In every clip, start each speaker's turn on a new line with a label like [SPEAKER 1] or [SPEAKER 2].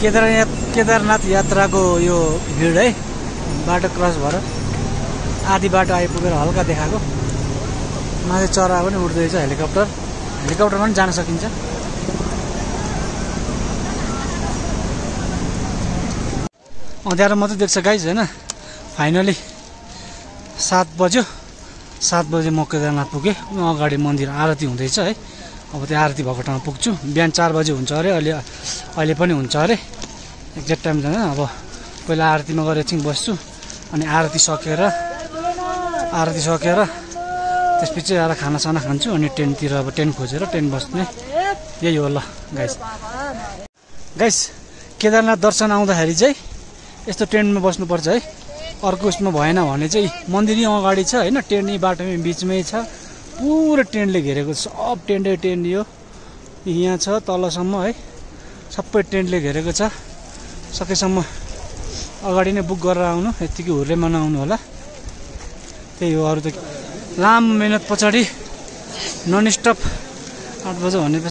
[SPEAKER 1] केदारनाथ केदारनाथ यात्राको यो भिड है बाटो क्रस भएर आधी बाटो आइपुगेर हल्का देखाएको। माथि चरा पनि उड्दैछ हेलिकप्टर। हेलिकप्टरमा पनि जान सकिन्छ। अँध्यारो मात्रै देख्छ गाइज होइन? फाइनली सात बज्यो। सात बजे म केदारनाथ पुगेँ। अगाडि मन्दिर आरती हुँदैछ है। अब त्यो आरती भएको ठाउँमा पुग्छु। बिहान चार बजे हुन्छ अरे अहिले अहिले पनि हुन्छ अरे। एक्ज्याक्ट टाइम जाँदैन अब पहिला आरतीमा गएर एकछिन बस्छु। अनि आरती सकेर आरती सकेर त्यसपछि आएर खानासाना खान्छु। अनि टेन्टतिर अब टेन्ट खोजेर टेन्ट बस्ने। यही हो ल गाइस गाइस केदारनाथ दर्शन आउँदाखेरि चाहिँ यस्तो टेन्टमा बस्नुपर्छ है। अर्को उसमा भएन भने चाहिँ मन्दिर अगाडि छ होइन? यहीँ बाटोमै बिचमै छ। पुरो टेन्टले घेरेको छ। सब टेन्टै टेन्ट यो। यहाँ छ तलसम्म है। सबै टेन्टले घेरेको छ। सकेसम्म अगाडि नै बुक गरेर आउनु। यत्तिकै हुर्लेमा नआउनु होला। त्यही हो अरू त लामो मिहिनेत पछाडि। नन स्टप आठ बजे भनेपछि।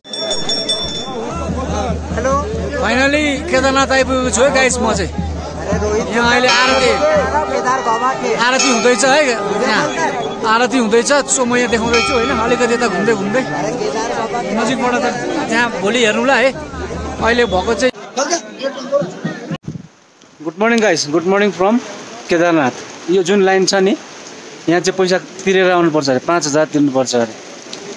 [SPEAKER 2] हेलो।
[SPEAKER 1] फाइनली केदारनाथ आइपुगेको छु है गाइस म चाहिँ। यहाँ अहिले आरती। आरती हुँदैछ है यहाँ। आरती हुँदैछ सो म यहाँ देखाउँदैछु होइन अलिकति यता घुम्दै घुम्दै। नजिकबाट त त्यहाँ भोलि हेर्नुला है। अहिले भएको चाहिँ good morning guys good morning from Kedarnath. यो जुन लाइन छ नि यहाँ चाहिँ पैसा तिरेर आउनुपर्छ अरे पाँच हजार तिर्नुपर्छ अरे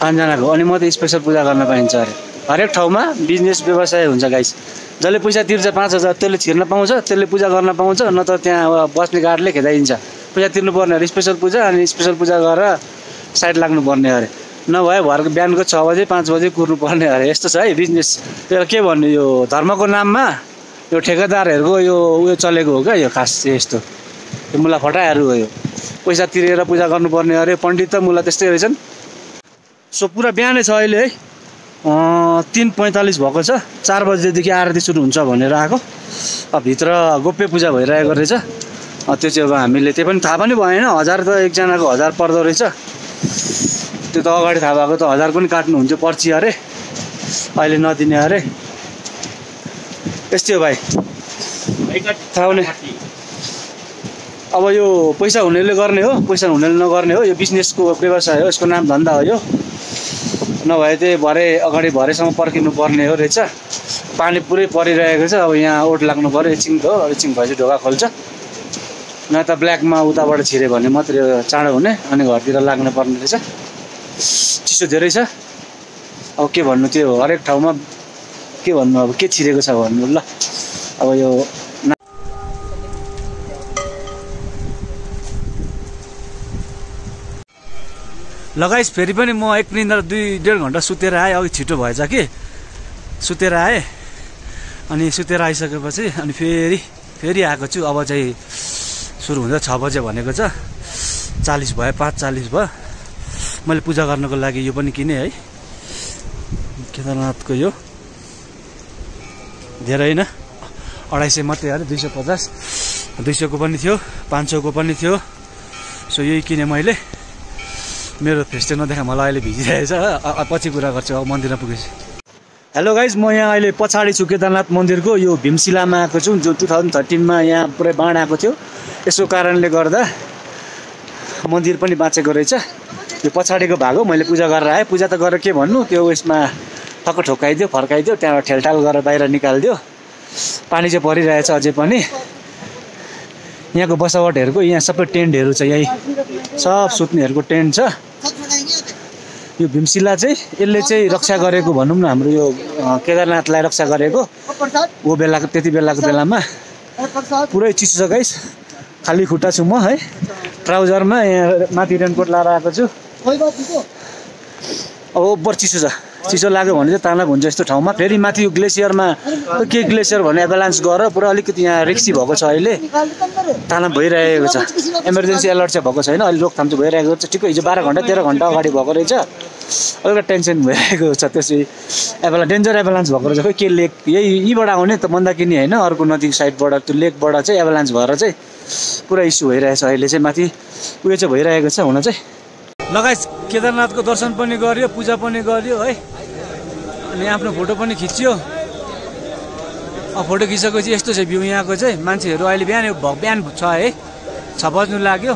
[SPEAKER 1] पाँचजनाको। अनि मात्रै स्पेसल पूजा गर्न पाइन्छ अरे। हरेक ठाउँमा बिजनेस व्यवसाय हुन्छ गाइस जसले पैसा तिर्छ पाँच हजार त्यसले छिर्न पाउँछ त्यसले पूजा गर्न पाउँछ न त त्यहाँ बस्ने गार्डले खेदाइदिन्छ। पैसा तिर्नुपर्ने अरे स्पेसल पूजा अनि स्पेसल पूजा गरेर साइड लाग्नुपर्ने अरे। नभए भरको बिहानको छ बजे पाँच बजे कुर्नु पर्ने अरे। यस्तो छ है बिजनेस त्यसलाई के भन्नु यो धर्मको नाममा यो ठेकेदारहरूको यो उयो चलेको हो क्या यो खास यस्तो। यो मुला फटाहरू हो यो। पैसा तिरेर पूजा गर्नुपर्ने अरे पण्डित त मुला त्यस्तै रहेछन्। सो पुरा बिहानै छ अहिले है। तिन पैँतालिस भएको छ। चार बजेदेखि आरती सुरु हुन्छ भनेर आएको। अब भित्र गोप्य पूजा भइरहेको रहेछ। त्यो चाहिँ अब हामीले त्यो पनि थाहा पनि भएन। हजार त एकजनाको हजार पर्दो रहेछ। त्यो त अगाडि थाहा भएको त हजार पनि काट्नुहुन्थ्यो पर्ची अरे। अहिले नदिने अरे। यस्तै हो भाइ। थाहा हुने। अब यो पैसा हुनेले गर्ने हो पैसा हुनेले नगर्ने हो। यो बिजनेसको व्यवसाय हो यसको नाम धन्दा हो यो। नभए चाहिँ भरे अगाडि भरेसम्म पर्खिनु पर्ने हो रहेछ। पानी पुरै परिरहेको छ। अब यहाँ ओट लाग्नु पऱ्यो एकछिन हो एकछिन भएपछि ढोका खोल्छ। न त ब्ल्याकमा उताबाट छिर्यो भने मात्रै चाँडो हुने अनि घरतिर लाग्नु पर्ने रहेछ। चिसो धेरै छ। अब के भन्नु त्यो हरेक ठाउँमा के भन्नु अब के छिरेको छ भन्नु ल। अब यो लगाइस फेरि पनि म एक निन्द्रा दुई डेढ घन्टा सुतेर आएँ। अघि छिटो भएछ कि? सुतेर आएँ। अनि सुतेर आइसकेपछि अनि फेरि फेरि आएको छु। अब चाहिँ सुरु हुन्छ छ बजे भनेको छ। चालिस भयो पाँच चालिस भयो। मैले पूजा गर्नको लागि यो पनि किनेँ है। केदारनाथको यो। धेरै होइन। अढाई सय मात्रै अरे दुई सय पचास। दुई सयको पनि थियो पाँच सयको पनि थियो। सो यही किनेँ मैले। मेरो फेस नदेखा मलाई अहिले भिजिरहेछ। पछि कुरा गर्छु। अब मन्दिरमा पुगेपछि। हेलो गाइज म यहाँ अहिले पछाडि छु केदारनाथ मन्दिरको। यो भीमशिलामा आएको छु जो टु थाउजन्ड थर्टिनमा यहाँ पुरै बाढ आएको थियो। यसको कारणले गर्दा मन्दिर पनि बाँचेको रहेछ। यो पछाडिको भाग हो मैले पूजा गरेर आएँ। पूजा त गरेर के भन्नु? त्यो उयसमा ठक्क ठोक्काइदियो फर्काइदियो त्यहाँबाट ठेलठाल गरेर बाहिर निकालिदियो। पानी चाहिँ परिरहेछ अझै पनि। यहाँको बसावटहरूको यहाँ सबै टेन्टहरू छ यहीँ सब सुत्नेहरूको टेन्ट छ। यो भीमशिला चाहिँ यसले चाहिँ रक्षा गरेको भनौँ न हाम्रो यो केदारनाथलाई रक्षा गरेको। वो बेलाको त्यति बेलाको बेलामा। पुरै चिसो छ गाइस खाली खुट्टा छु म है? ट्राउजरमा यहाँ माथि रेनकोट लाएर आएको छु। अब चिसो छ। चिसो लाग्यो भने चाहिँ तानक हुन्छ यस्तो ठाउँमा। फेरि माथि यो ग्लेसियरमा के ग्लेसियर भने एभालान्स गरेर पुरा अलिकति यहाँ रिक्सी भएको छ अहिले। ताना भइरहेको छ। इमर्जेन्सी अलर्ट चाहिँ भएको छैन। अहिले रोकथाम चाहिँ भइरहेको छ। ठिकै हिजो बाह्र घन्टा तेह्र घन्टा अगाडि भएको रहेछ। अलिकति टेन्सन भइरहेको छ त्यसै एभाला डेन्जर एभालान्स भएको रहेछ। खोइ के लेक? यही यहीबाट आउने त मन्दाकिनी होइन अर्को नदी साइडबाट त्यो लेकबाट चाहिँ एभालान्स भएर चाहिँ पुरा इस्यु भइरहेछ अहिले चाहिँ माथि। उयो चाहिँ भइरहेको छ हुन चाहिँ। लगायत केदारनाथको दर्शन पनि गर्यो पूजा पनि गर्यो है। अनि आफ्नो फोटो पनि खिच्यो। फोटो खिचेको चाहिँ यस्तो छ भ्यू यहाँको चाहिँ मान्छेहरू अहिले बिहान बिहान छ है। छ बज्नु लाग्यो।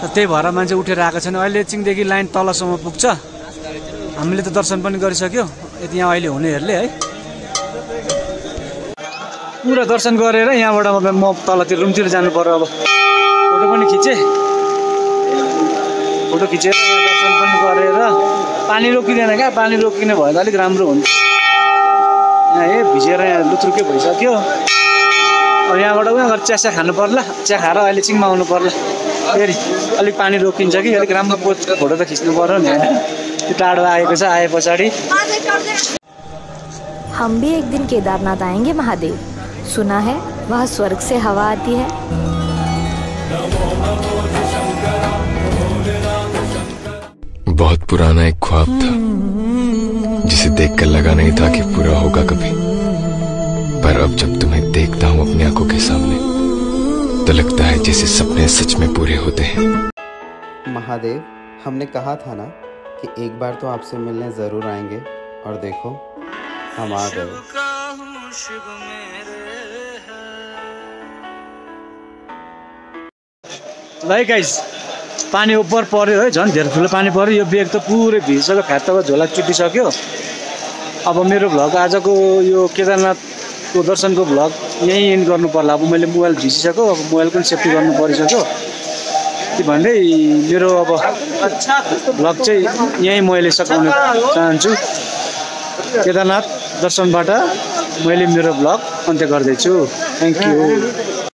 [SPEAKER 1] त्यही भएर मान्छे उठेर आएको छैन। अहिले एकछिनदेखि लाइन तलसम्म पुग्छ। हामीले त दर्शन पनि गरिसक्यो। यति यहाँ अहिले हुनेहरूले है। पुरा दर्शन गरेर यहाँबाट म तलतिर रुमतिर जानु पर्यो अब। फोटो पनि खिचेँ। फोटो खिचेर दर्शन पनि गरेर। पानी रोकिँदैन क्या। पानी रोकिने भयो त अलिक राम्रो हुन्छ। यहाँ ए भिजेर यहाँ लुत्रुकै भइसक्यो। अब यहाँबाट गएर चिया चिया खानु पर्ला। चिया खाएर अहिले चिङमा आउनु पर्ला। फेरि अलिक पानी रोकिन्छ कि अलिक राम्रो पोज फ़ोटो त खिच्नु पर्यो नि। होइन त्यो टाढो आएको छ आए पछाडि।
[SPEAKER 3] हम भी एक दिन केदारनाथ आएँगे महादेव। सुना है वह स्वर्ग से हवा आती है।
[SPEAKER 4] बहुत पुराना एक ख्वाब था जिसे देखकर लगा नहीं था कि पूरा होगा कभी। पर अब जब तुम्हें देखता हूँ अपनी आँखों के सामने तो लगता है जैसे सपने सच में पूरे होते हैं।
[SPEAKER 5] महादेव हमने कहा था ना कि एक बार तो आपसे मिलने ज़रूर आएँगे और देखो हम आ गए।
[SPEAKER 1] भाइ गाइस पानी उपर पऱ्यो है झन् धेरै ठुलो पानी पऱ्यो यो बेग त पुरै भिजिसक्यो फ्यात्ताको झोला चुटिसक्यो अब मेरो भ्लग आजको यो केदारनाथको दर्शनको भ्लग यहीँ एन्ड गर्नु पर्ला। अब मैले मोबाइल भिजिसक्यो अब मोबाइल पनि सेफ्टी गर्नु परिसक्यो। त्यही भन्दै मेरो अब भ्लग चाहिँ यहीँ मैले सघाउन चाहन्छु। केदारनाथ दर्शनबाट मैले मेरो भ्लग अन्त्य गर्दैछु। Thank you